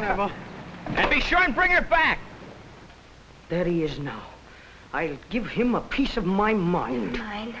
Neville. And be sure and bring her back. There he is now. I'll give him a piece of my mind. Mine.